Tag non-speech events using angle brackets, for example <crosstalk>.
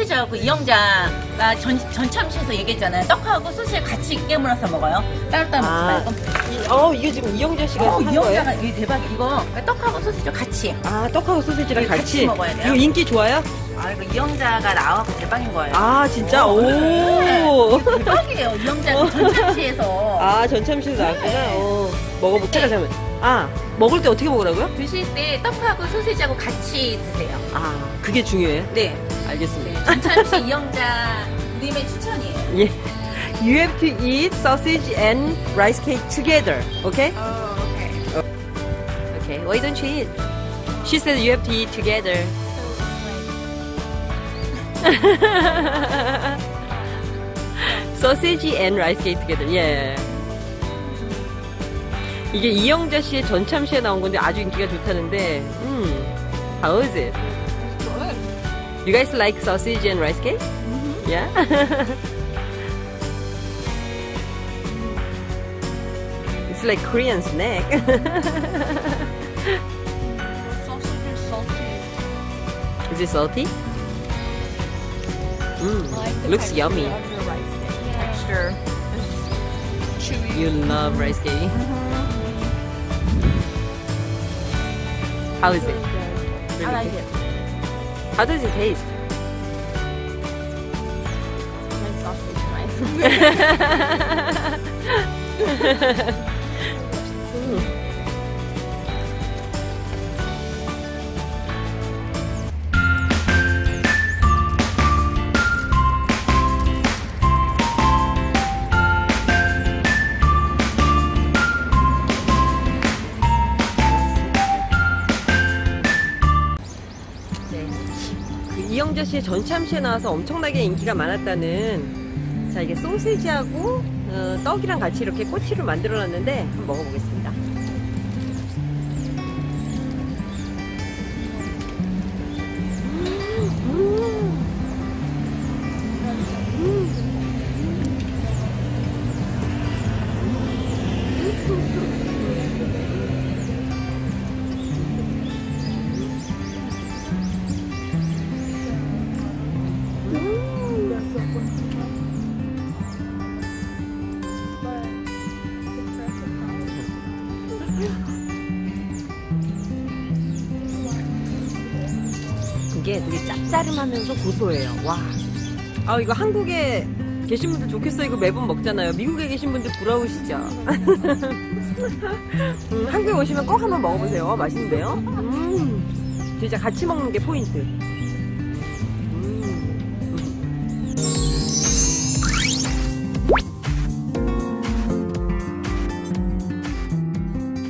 소시지하고 이영자가 전, 전참시에서 얘기했잖아요. 떡하고 소시지 같이 깨물어서 먹어요. 따로따로 아, 먹지 말고. 이- 어, 이게 지금 이영자 씨가 어, 한 이영자가 거예요? 이게 대박. 이거 떡하고 소시지 같이. 아, 떡하고 소시지랑 이거 같이. 같이 먹어야 돼요. 이거 인기 좋아요? 아, 이거 이영자가 나와서 대박인 거예요. 아, 진짜? 어, 오. 네. 대박이에요. 이영자가 전참시에서. 아, 전참시에서 나왔구나. 어, 먹어볼게. 잠깐만. 아, 먹을 때 어떻게 먹으라고요? 드실 때 떡하고 소시지하고 같이 드세요. 아, 그게 중요해요? 네. 알겠습니다. 전참시 이영자님의 추천이에요. 예. You have to eat sausage and rice cake together. Okay? 어, 오케이. Okay. Why don't you eat? She said you have to eat together. sausage and rice cake together. Yeah. 이게 이영자 씨의 전참시에 나온 건데 아주 인기가 좋다는데, 음, how is it? You guys like sausage and rice cake? Yeah. <laughs> it's like Korean snack. <laughs> Sausage is salty. Is it salty? I Mm, like the looks texture yummy. Of the rice cake. Texture is chewy. You love rice cake. How is it? Good. I like it. How does it taste? My sausage rice. <laughs> <laughs> 네. 그 이영자 씨의 전참시에 나와서 엄청나게 인기가 많았다는 자 이게 소시지하고 어, 떡이랑 같이 이렇게 꼬치를 만들어 놨는데 한번 먹어보겠습니다. 이게 되게 짭짤하면서 고소해요. 와. 아 이거 한국에 계신 분들 좋겠어요. 이거 매번 먹잖아요. 미국에 계신 분들 부러우시죠? <laughs> 음, 한국에 오시면 꼭 한번 먹어보세요. 맛있는데요? 음, 진짜 같이 먹는 게 포인트.